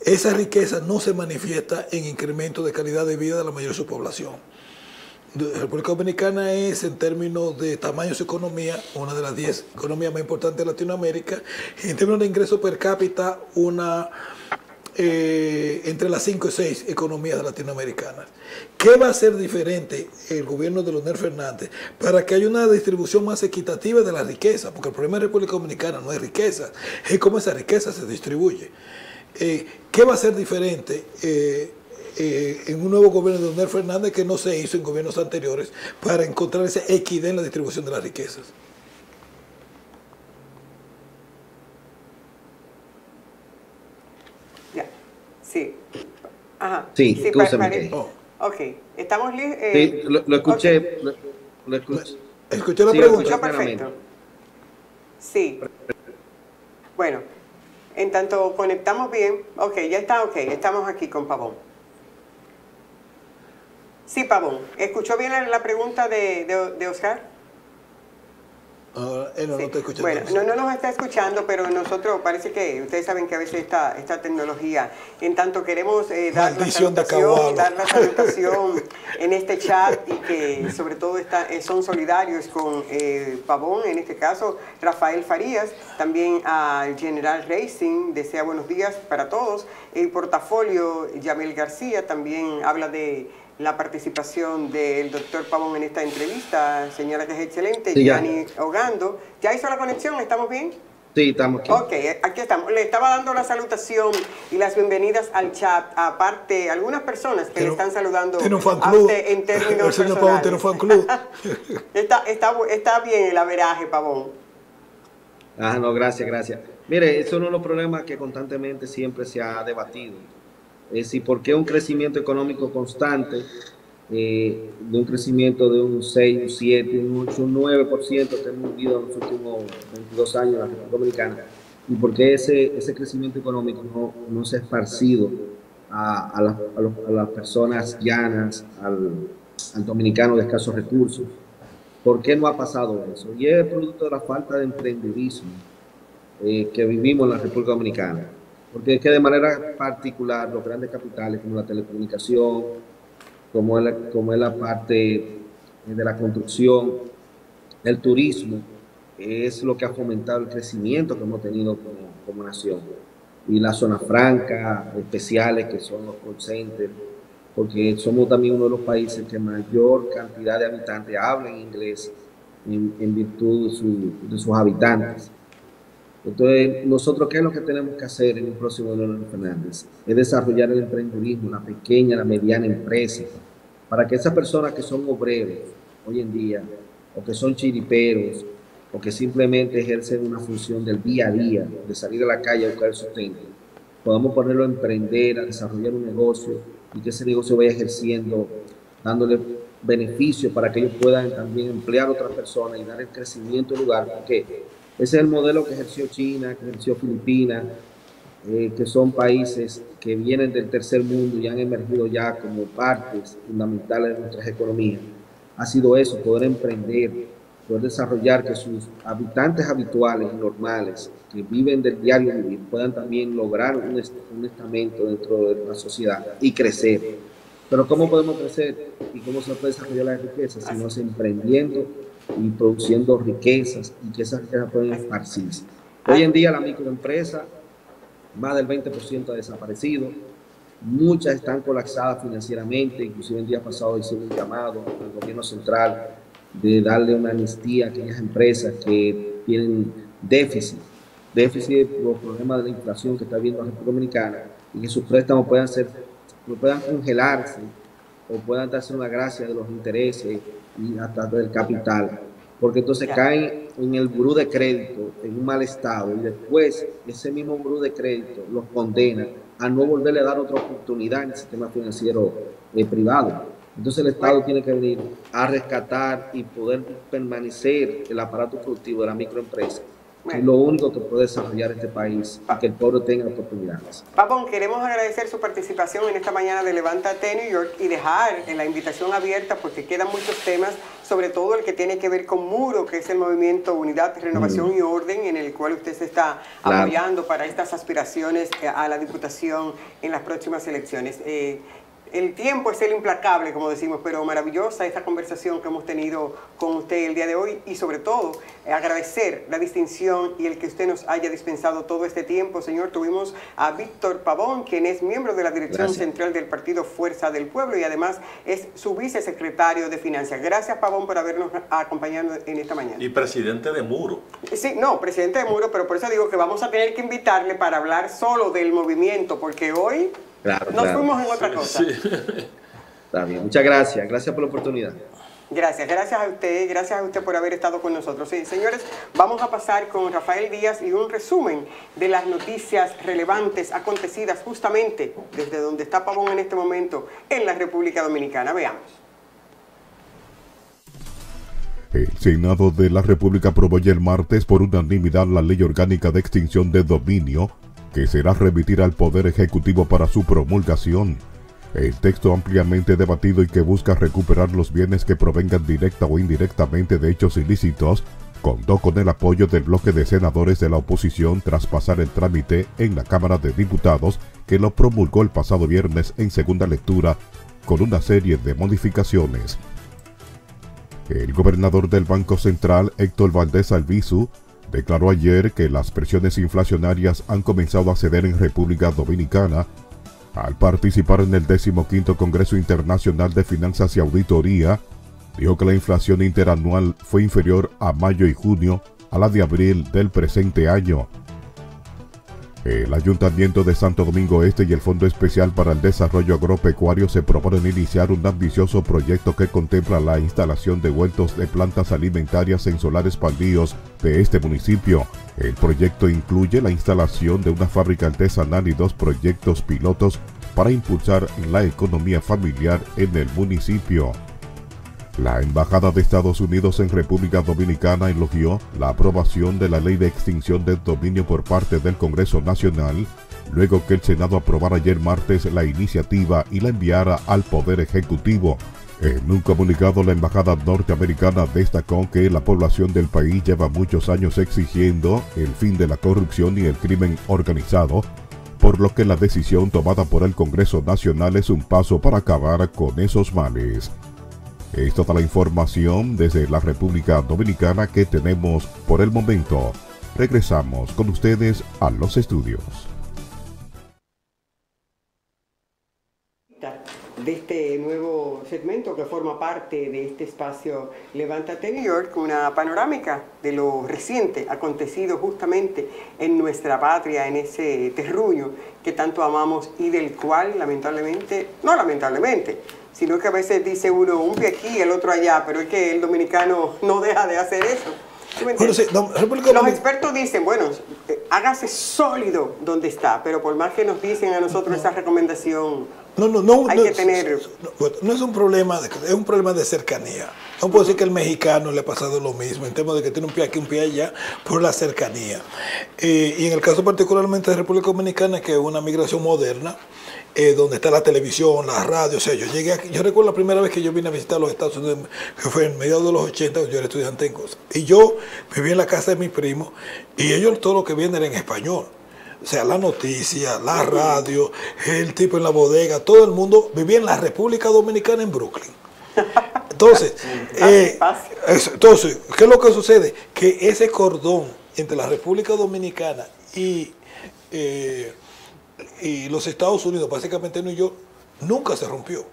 esa riqueza no se manifiesta en incremento de calidad de vida de la mayoría de su población. República Dominicana es, en términos de tamaño de su economía, una de las 10 economías más importantes de Latinoamérica. En términos de ingreso per cápita, una eh, entre las 5 y 6 economías latinoamericanas. ¿Qué va a hacer diferente el gobierno de Leonel Fernández para que haya una distribución más equitativa de la riqueza? Porque el problema de República Dominicana no es riqueza, es cómo esa riqueza se distribuye. Eh, ¿Qué va a ser diferente? Eh, eh, en un nuevo gobierno de Donel Fernández que no se hizo en gobiernos anteriores para encontrar esa equidad en la distribución de las riquezas. Ya, sí. Ajá. Sí, sí oh. Ok, estamos listos. Eh, sí, lo, escuché. Lo, escuché. Escuché la pregunta. Escuchó perfecto. Sí. Bueno, en tanto conectamos bien, ok, ya está ok, estamos aquí con Pavón. Sí, Pavón. ¿Escuchó bien la pregunta de, de, Oscar? Ah, no, no te Bueno, no, no nos está escuchando, pero nosotros parece que ustedes saben que a veces esta, esta tecnología, en tanto queremos eh, dar, la salutación, dar la salutación en este chat y que sobre todo está, eh, son solidarios con eh, Pavón, en este caso Rafael Farías, también al General Racing, desea buenos días para todos. El portafolio Yamil García también habla de la participación del doctor Pavón en esta entrevista, señora que es excelente, sí, Gianni Ogando. ¿Ya hizo la conexión? ¿Estamos bien? Sí, estamos aquí. Ok, aquí estamos. Le estaba dando la salutación y las bienvenidas al chat. Aparte, algunas personas que le están saludando tiene un fan club. en términos El señor Pavón tiene un fan club. está, está, está bien el averaje, Pavón. Ah, no, gracias, gracias. Mire, eso es uno de los problemas que constantemente siempre se ha debatido es decir, ¿por qué un crecimiento económico constante eh, de un crecimiento de un 6, un 7, un 8, un 9% que hemos vivido en los últimos 22 años en la República Dominicana y por qué ese, ese crecimiento económico no, no se ha esparcido a, a, a, las personas llanas, al, al dominicano de escasos recursos. ¿Por qué no ha pasado eso? Y es producto de la falta de emprendedurismo eh, que vivimos en la República Dominicana. Porque es que de manera particular los grandes capitales como la telecomunicación, como es la, como es la parte de la construcción, el turismo, es lo que ha fomentado el crecimiento que hemos tenido como, como nación. Y las zonas francas, especiales, que son los call centers, porque somos también uno de los países que mayor cantidad de habitantes hablan inglés en, virtud de, sus habitantes. Entonces, nosotros, ¿qué es lo que tenemos que hacer en el próximo Leonel Fernández? Es desarrollar el emprendedurismo, la pequeña, la mediana empresa, para que esas personas que son obreros hoy en día, o que son chiriperos, o que simplemente ejercen una función del día a día, de salir a la calle a buscar el sustento, podamos ponerlo a emprender, a desarrollar un negocio y que ese negocio vaya ejerciendo, dándole beneficios para que ellos puedan también emplear a otras personas y dar el crecimiento al lugar, porque ese es el modelo que ejerció China, que ejerció Filipinas, eh, que son países que vienen del tercer mundo y han emergido ya como partes fundamentales de nuestras economías. Ha sido eso, poder emprender, poder desarrollar que sus habitantes habituales, normales, que viven del diario vivir, puedan también lograr un, un estamento dentro de la sociedad y crecer. Pero ¿cómo podemos crecer y cómo se puede desarrollar la riqueza? Si no es emprendiendo y produciendo riquezas y que esas riquezas pueden esparcirse. Hoy en día la microempresa, más del 20% ha desaparecido, muchas están colapsadas financieramente, inclusive el día pasado hicimos un llamado al gobierno central de darle una amnistía a aquellas empresas que tienen déficit, déficit por problemas de la inflación que está viendo la República Dominicana y que sus préstamos puedan ser, puedan congelarse o puedan darse una gracia de los intereses y hasta del capital, porque entonces caen en el buró de crédito en un mal estado y después ese mismo buró de crédito los condena a no volverle a dar otra oportunidad en el sistema financiero eh, privado. Entonces el Estado tiene que venir a rescatar y poder permanecer el aparato productivo de la microempresa. Es lo único que puede desarrollar este país y que el pueblo tenga oportunidades. Papón, queremos agradecer su participación en esta mañana de Levántate New York y dejar la invitación abierta porque quedan muchos temas, sobre todo el que tiene que ver con Muro, que es el movimiento Unidad, Renovación mm. y Orden, en el cual usted se está claro. apoyando para estas aspiraciones a la Diputación en las próximas elecciones. Eh, el tiempo es el implacable, como decimos, pero maravillosa esta conversación que hemos tenido con usted el día de hoy y sobre todo eh, agradecer la distinción y el que usted nos haya dispensado todo este tiempo, señor. Tuvimos a Víctor Pavón, quien es miembro de la Dirección Gracias. Central del Partido Fuerza del Pueblo y además es su vicesecretario de Finanzas. Gracias, Pavón, por habernos acompañado en esta mañana. Y presidente de Muro. Sí, no, presidente de Muro, pero por eso digo que vamos a tener que invitarle para hablar solo del movimiento, porque hoy Claro, Nos claro. fuimos en otra cosa. Sí. Está bien. Muchas gracias. Gracias por la oportunidad. Gracias, gracias a usted, gracias a usted por haber estado con nosotros. Sí, señores, vamos a pasar con Rafael Díaz y un resumen de las noticias relevantes acontecidas justamente desde donde está Pavón en este momento en la República Dominicana. Veamos. El Senado de la República aprobó ya el martes por unanimidad la Ley Orgánica de Extinción de Dominio, que será remitir al Poder Ejecutivo para su promulgación. El texto ampliamente debatido y que busca recuperar los bienes que provengan directa o indirectamente de hechos ilícitos, contó con el apoyo del bloque de senadores de la oposición tras pasar el trámite en la Cámara de Diputados, que lo promulgó el pasado viernes en segunda lectura con una serie de modificaciones. El gobernador del Banco Central, Héctor Valdés Albizu, declaró ayer que las presiones inflacionarias han comenzado a ceder en República Dominicana al participar en el 15 Congreso Internacional de Finanzas y Auditoría, dijo que la inflación interanual fue inferior a mayo y junio a la de abril del presente año. El Ayuntamiento de Santo Domingo Este y el Fondo Especial para el Desarrollo Agropecuario se proponen iniciar un ambicioso proyecto que contempla la instalación de huertos de plantas alimentarias en solares baldíos de este municipio. El proyecto incluye la instalación de una fábrica artesanal y dos proyectos pilotos para impulsar la economía familiar en el municipio. La Embajada de Estados Unidos en República Dominicana elogió la aprobación de la ley de extinción del dominio por parte del Congreso Nacional, luego que el Senado aprobara ayer martes la iniciativa y la enviara al Poder Ejecutivo. En un comunicado, la Embajada norteamericana destacó que la población del país lleva muchos años exigiendo el fin de la corrupción y el crimen organizado, por lo que la decisión tomada por el Congreso Nacional es un paso para acabar con esos males. Es toda la información desde la República Dominicana que tenemos por el momento. Regresamos con ustedes a los estudios. de este nuevo segmento que forma parte de este espacio Levántate New York, una panorámica de lo reciente acontecido justamente en nuestra patria, en ese terruño que tanto amamos y del cual lamentablemente, no lamentablemente, sino que a veces dice uno un pie aquí y el otro allá, pero es que el dominicano no deja de hacer eso. Los expertos dicen, bueno, eh, hágase sólido donde está, pero por más que nos dicen a nosotros esa recomendación, no, no, no, hay que tener... No, es un problema, de, es un problema de cercanía. No puedo decir que el mexicano le ha pasado lo mismo, en términos de que tiene un pie aquí, un pie allá, por la cercanía. Eh, y en el caso particularmente de República Dominicana, que es una migración moderna, eh, donde está la televisión, la radio. O sea, yo llegué aquí, yo recuerdo la primera vez que yo vine a visitar los Estados Unidos, que fue en mediados de los 80, yo era estudiante en cosas. Y yo viví en la casa de mis primos y ellos todo lo que vienen era en español. O sea, la noticia, la radio, el tipo en la bodega, todo el mundo vivía en la República Dominicana en Brooklyn. Entonces, eh, entonces, ¿qué es lo que sucede? Que ese cordón entre la República Dominicana y eh, y los Estados Unidos, básicamente New York, nunca se rompió.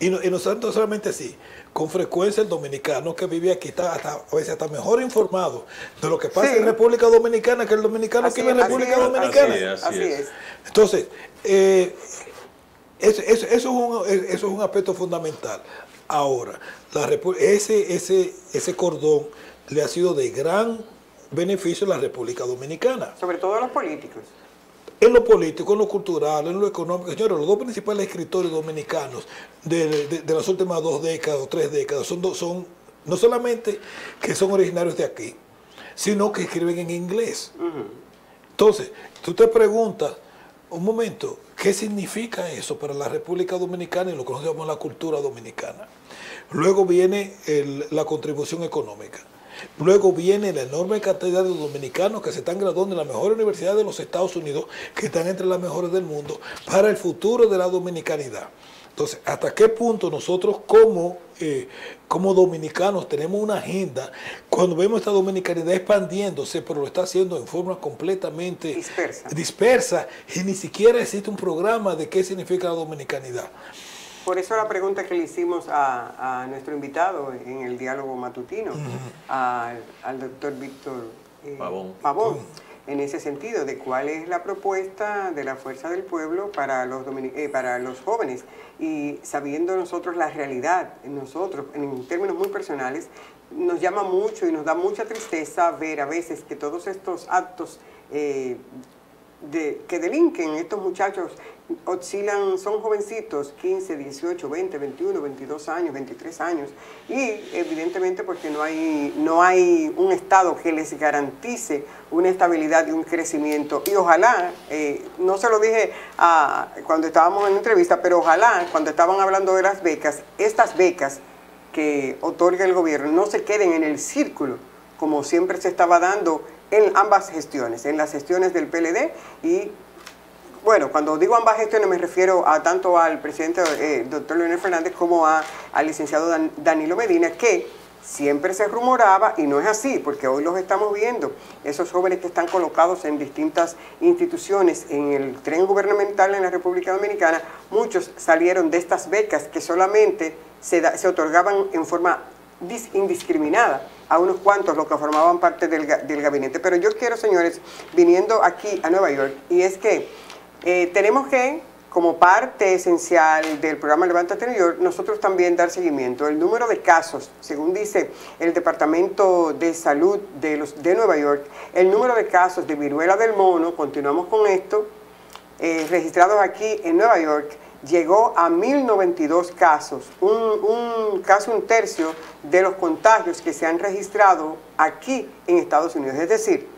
Y no, y no solamente así, con frecuencia el dominicano que vive aquí está hasta, a veces hasta mejor informado de lo que pasa en República Dominicana que el dominicano que vive en República Dominicana. Así es, Entonces, eh, eso, es un, eso es un aspecto fundamental. Ahora, la ese, ese, ese cordón le ha sido de gran beneficio a la República Dominicana. Sobre todo a los políticos en lo político, en lo cultural, en lo económico. Señores, los dos principales escritores dominicanos de, las últimas dos décadas o tres décadas son, son no solamente que son originarios de aquí, sino que escriben en inglés. Entonces, tú te preguntas, un momento, ¿qué significa eso para la República Dominicana y lo que nosotros llamamos la cultura dominicana? Luego viene la contribución económica. Luego viene la enorme cantidad de dominicanos que se están graduando en la mejor universidad de los Estados Unidos, que están entre las mejores del mundo, para el futuro de la dominicanidad. Entonces, ¿hasta qué punto nosotros como, eh, como dominicanos tenemos una agenda cuando vemos esta dominicanidad expandiéndose, pero lo está haciendo en forma completamente dispersa, dispersa y ni siquiera existe un programa de qué significa la dominicanidad? Por eso la pregunta que le hicimos a, nuestro invitado en el diálogo matutino, al doctor Víctor eh, Pavón. en ese sentido, de cuál es la propuesta de la Fuerza del Pueblo para los, eh, para los jóvenes. Y sabiendo nosotros la realidad, nosotros, en términos muy personales, nos llama mucho y nos da mucha tristeza ver a veces que todos estos actos eh, de, que delinquen estos muchachos oscilan, son jovencitos, 15, 18, 20, 21, 22 años, 23 años, y evidentemente porque no hay, no hay un Estado que les garantice una estabilidad y un crecimiento. Y ojalá, eh, no se lo dije cuando estábamos en entrevista, pero ojalá cuando estaban hablando de las becas, estas becas que otorga el gobierno no se queden en el círculo, como siempre se estaba dando en ambas gestiones, en las gestiones del PLD y bueno, cuando digo ambas gestiones me refiero a tanto al presidente eh, doctor Leonel Fernández como a, al licenciado Danilo Medina, que siempre se rumoraba, y no es así, porque hoy los estamos viendo, esos jóvenes que están colocados en distintas instituciones en el tren gubernamental en la República Dominicana, muchos salieron de estas becas que solamente se, se otorgaban en forma indiscriminada a unos cuantos los que formaban parte del, del, gabinete. Pero yo quiero, señores, viniendo aquí a Nueva York, y es que eh, tenemos que, como parte esencial del programa Levántate New York, nosotros también dar seguimiento. El número de casos, según dice el Departamento de Salud de, los, de Nueva York, el número de casos de viruela del mono, continuamos con esto, eh, registrados aquí en Nueva York llegó a 1092 casos, un, un, casi un tercio de los contagios que se han registrado aquí en Estados Unidos. Es decir,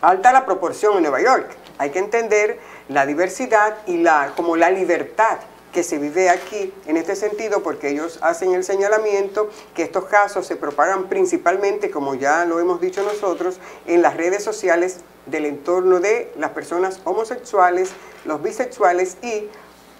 alta la proporción en Nueva York. Hay que entender la diversidad y la, como la libertad que se vive aquí en este sentido porque ellos hacen el señalamiento que estos casos se propagan principalmente, como ya lo hemos dicho nosotros, en las redes sociales del entorno de las personas homosexuales, los bisexuales y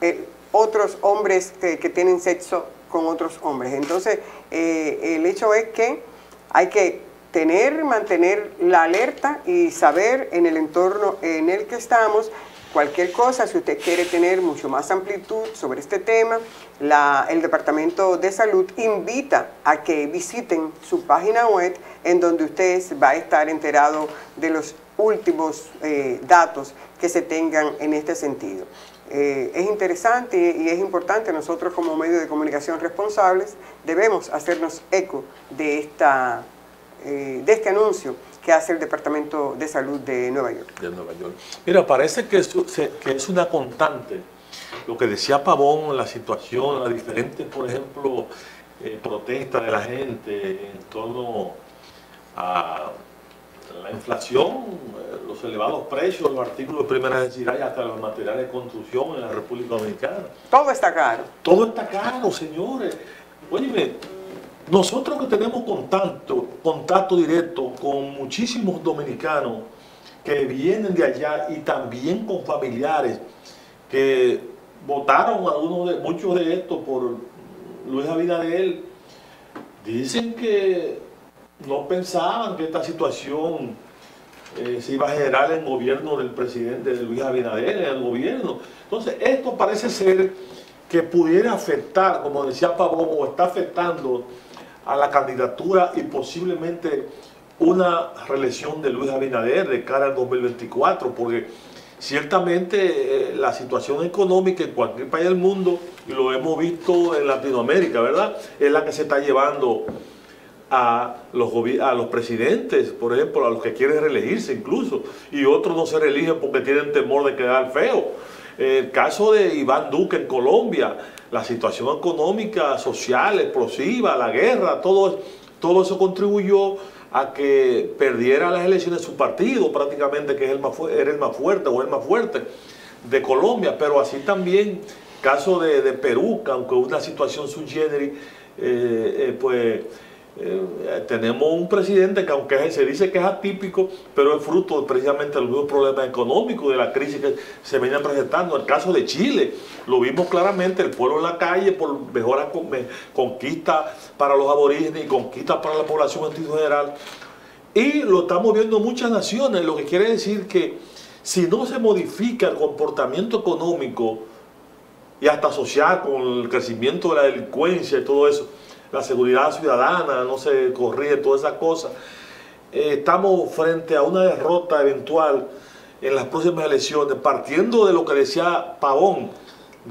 eh, otros hombres que, tienen sexo con otros hombres. Entonces, eh, el hecho es que hay que tener, mantener la alerta y saber en el entorno en el que estamos cualquier cosa, si usted quiere tener mucho más amplitud sobre este tema, el Departamento de Salud invita a que visiten su página web en donde usted va a estar enterado de los últimos eh, datos que se tengan en este sentido. Eh, es interesante y es importante, nosotros como medio de comunicación responsables debemos hacernos eco de, esta, eh, de este anuncio que hace el Departamento de Salud de Nueva York. De Nueva York. Mira, parece que es, que es una constante lo que decía Pavón, la situación, las diferentes, por ejemplo, eh, protestas de la gente en torno a la inflación, eh, los elevados precios, los artículos de primera necesidad y hasta los materiales de construcción en la República Dominicana. Todo está caro. Todo está caro, señores. Oye, nosotros que tenemos contacto, contacto directo con muchísimos dominicanos que vienen de allá y también con familiares que votaron a de, muchos de estos por Luis Abinader, dicen que no pensaban que esta situación eh, se iba a generar en el gobierno del presidente Luis Abinader, en el gobierno. Entonces, esto parece ser que pudiera afectar, como decía Pablo, o está afectando a la candidatura y posiblemente una reelección de Luis Abinader de cara al 2024, porque ciertamente eh, la situación económica en cualquier país del mundo, y lo hemos visto en Latinoamérica, ¿verdad? Es la que se está llevando a los, a los presidentes, por ejemplo, a los que quieren reelegirse incluso, y otros no se reeligen porque tienen temor de quedar feo. El caso de Iván Duque en Colombia, la situación económica, social, explosiva, la guerra, todo, todo eso contribuyó a que perdiera las elecciones su partido prácticamente, que es el más, era el más fuerte o el más fuerte de Colombia, pero así también caso de, Perú, que aunque una situación sui generis, eh, eh, pues eh, tenemos un presidente que aunque se dice que es atípico, pero es fruto precisamente de los mismos problemas económicos, de la crisis que se venían presentando. El caso de Chile, lo vimos claramente, el pueblo en la calle por mejoras conquista para los aborígenes y conquistas para la población en general. Y lo estamos viendo en muchas naciones, lo que quiere decir que si no se modifica el comportamiento económico y hasta social con el crecimiento de la delincuencia y todo eso, la seguridad ciudadana, no se corrige todas esas cosas. Eh, estamos frente a una derrota eventual en las próximas elecciones, partiendo de lo que decía Pavón,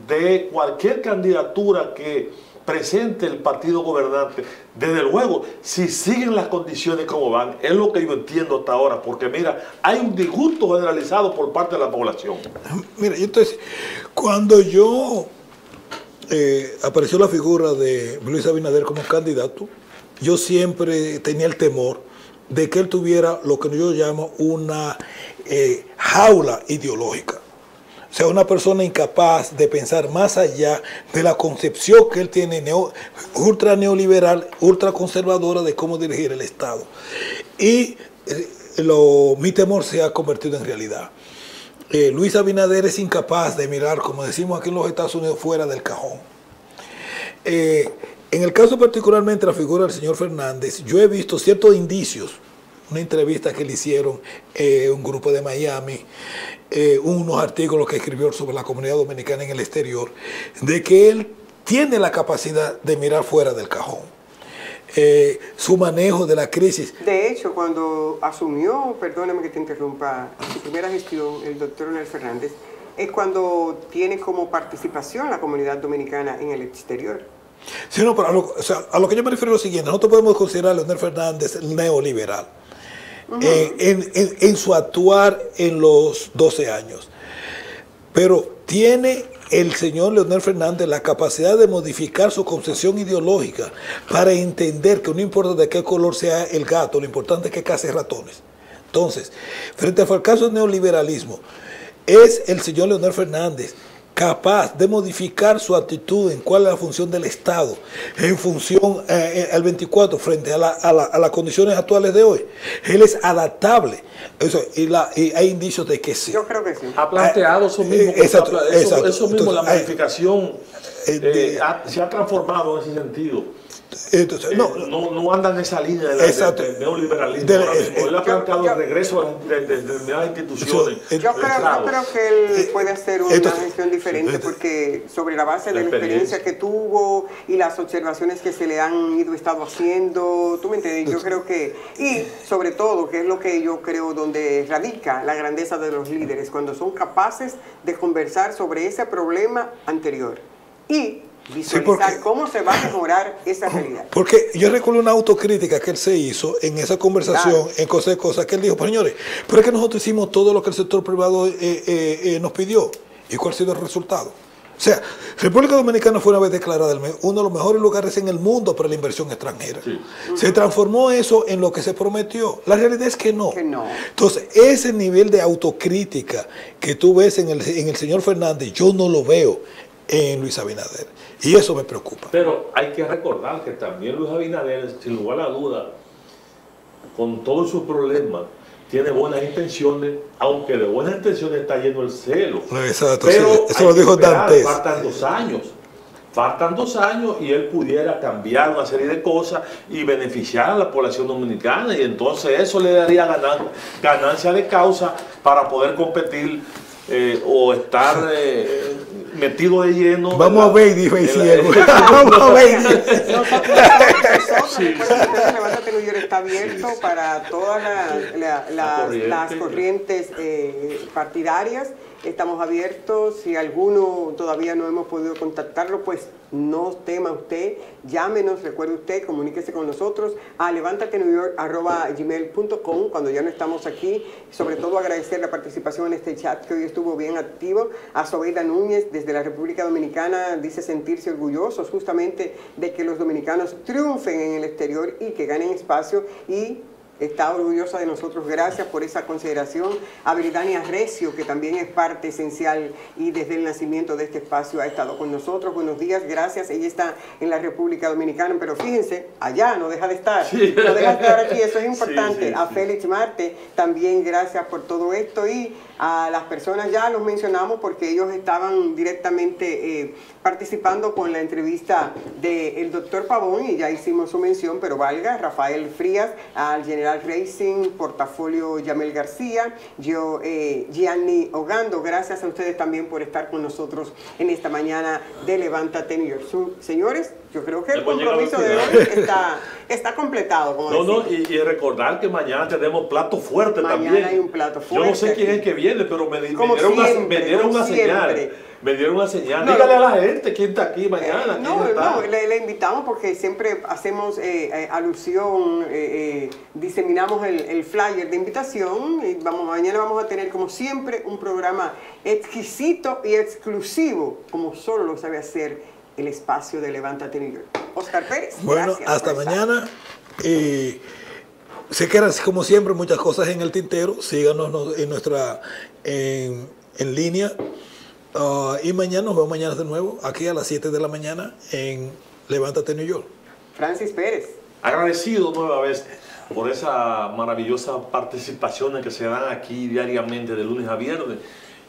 de cualquier candidatura que presente el partido gobernante, desde luego, si siguen las condiciones como van, es lo que yo entiendo hasta ahora, porque mira, hay un disgusto generalizado por parte de la población. Mira, entonces, cuando yo eh, apareció la figura de Luis Abinader como candidato, yo siempre tenía el temor de que él tuviera lo que yo llamo una eh, jaula ideológica. O sea, una persona incapaz de pensar más allá de la concepción que él tiene ultra neoliberal, ultra conservadora de cómo dirigir el Estado. Y eh, mi temor se ha convertido en realidad. Luis Abinader es incapaz de mirar, como decimos aquí en los Estados Unidos, fuera del cajón. Eh, en el caso particularmente la figura del señor Fernández, yo he visto ciertos indicios, una entrevista que le hicieron eh, un grupo de Miami, eh, unos artículos que escribió sobre la comunidad dominicana en el exterior, de que él tiene la capacidad de mirar fuera del cajón. Su manejo de la crisis. De hecho, cuando asumió, perdóname que te interrumpa, su primera gestión, el doctor Leonel Fernández, es cuando tiene como participación la comunidad dominicana en el exterior. Sí, no, pero a lo, a lo que yo me refiero es lo siguiente, nosotros podemos considerar a Leonel Fernández neoliberal eh, en, su actuar en los 12 años. Pero tiene el señor Leonel Fernández la capacidad de modificar su concepción ideológica para entender que no importa de qué color sea el gato, lo importante es que case ratones. Entonces, frente al fracaso del neoliberalismo, es el señor Leonel Fernández capaz de modificar su actitud en cuál es la función del Estado en función eh, al 24 frente a, las condiciones actuales de hoy. Él es adaptable. Eso, y, la, hay indicios de que sí. Yo creo que sí. Ha planteado eso mismo. Eh, exacto, eso, mismo, la modificación eh, se ha transformado en ese sentido. Entonces, eh, no, no, no, andan en esa línea de del neoliberalismo. De, eh, Él ha planteado el regreso de, determinadas instituciones. yo, creo, que él eh, puede hacer una gestión diferente porque sobre la base de la experiencia que tuvo y las observaciones que se le han ido estado haciendo, tú me entiendes, yo creo que, y sobre todo, que es lo que yo creo donde radica la grandeza de los líderes, cuando son capaces de conversar sobre ese problema anterior. Y visualizar cómo se va a mejorar esa realidad. Porque yo recuerdo una autocrítica que él se hizo en esa conversación, en cosas de cosas, que él dijo, señores, pero es que nosotros hicimos todo lo que el sector privado eh, eh, eh, nos pidió. ¿Y cuál ha sido el resultado? O sea, República Dominicana fue una vez declarada uno de los mejores lugares en el mundo para la inversión extranjera. Se transformó eso en lo que se prometió. La realidad es que no. que no. Entonces, ese nivel de autocrítica que tú ves en el, en el señor Fernández, yo no lo veo en Luis Abinader. Y eso me preocupa. Pero hay que recordar que también Luis Abinader, sin lugar a duda, con todos sus problemas, tiene buenas intenciones, aunque de buenas intenciones está lleno el celo. Exacto, Pero eso lo dijo Dantes. Faltan dos años. Faltan dos años y él pudiera cambiar una serie de cosas y beneficiar a la población dominicana y entonces eso le daría ganancia de causa para poder competir eh, o estar eh, metido de lleno. Vamos a ver, dijo el cielo. Vamos a ver. está abierto para todas las corrientes eh, partidarias Estamos abiertos, si alguno todavía no hemos podido contactarlo, pues no tema usted, llámenos, recuerde usted, comuníquese con nosotros a levantatenewyork.gmail.com cuando ya no estamos aquí. Sobre todo agradecer la participación en este chat que hoy estuvo bien activo. A Sobeida Núñez desde la República Dominicana dice sentirse orgullosos justamente de que los dominicanos triunfen en el exterior y que ganen espacio y está orgullosa de nosotros. Gracias por esa consideración. A Britania Recio, que también es parte esencial y desde el nacimiento de este espacio ha estado con nosotros. Buenos días, gracias. Ella está en la República Dominicana, pero fíjense, allá no deja de estar. No deja de estar aquí, eso es importante. a Félix Marte, también gracias por todo esto. Y a las personas ya los mencionamos porque ellos estaban directamente eh, participando con la entrevista del doctor Pavón y ya hicimos su mención, pero valga, Rafael Frías, al General Racing, portafolio Yamel García, yo, eh, Gianni Ogando, gracias a ustedes también por estar con nosotros en esta mañana de Levántate New York. Señores, yo creo que el compromiso de hoy está, está completado. Como no, no, y, recordar que mañana tenemos plato fuerte también. Mañana hay un plato fuerte. Yo no sé quién es que viene, pero me, dieron, una, me dieron una señal me dieron una señal. Dígale a la gente quién está aquí mañana. no, no le, invitamos porque siempre hacemos eh, eh, alusión, eh, diseminamos el, flyer de invitación y vamos, mañana vamos a tener como siempre un programa exquisito y exclusivo, como solo lo sabe hacer el espacio de Levántate New York. Oscar Pérez. Bueno, hasta mañana. se quedan como siempre muchas cosas en el tintero. Síganos en nuestra en, en línea Ah, y mañana nos vemos mañana de nuevo, aquí a las 7 de la mañana en Levántate New York. Francis Pérez. Agradecido nueva vez por esa maravillosa participación que se dan aquí diariamente de lunes a viernes.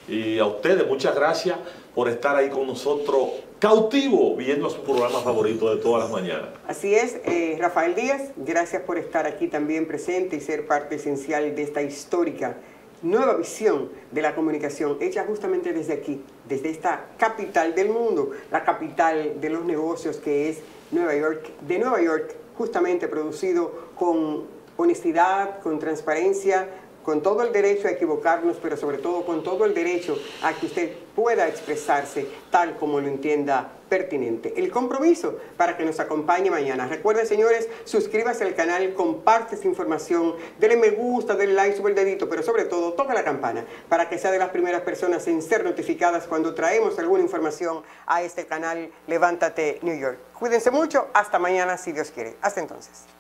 Y a ustedes, muchas gracias por estar ahí con nosotros, cautivo, viendo su programa favorito de todas las mañanas. Así es, eh, Rafael Díaz, gracias por estar aquí también presente y ser parte esencial de esta histórica nueva visión de la comunicación hecha justamente desde aquí, desde esta capital del mundo, la capital de los negocios que es Nueva York, de Nueva York, justamente producido con honestidad, con transparencia, con todo el derecho a equivocarnos, pero sobre todo con todo el derecho a que usted pueda expresarse tal como lo entienda pertinente. El compromiso para que nos acompañe mañana. Recuerden, señores, suscríbase al canal, comparte esta información, denle me gusta, denle like, sube el dedito, pero sobre todo toca la campana para que sea de las primeras personas en ser notificadas cuando traemos alguna información a este canal Levántate New York. Cuídense mucho, hasta mañana si Dios quiere. Hasta entonces.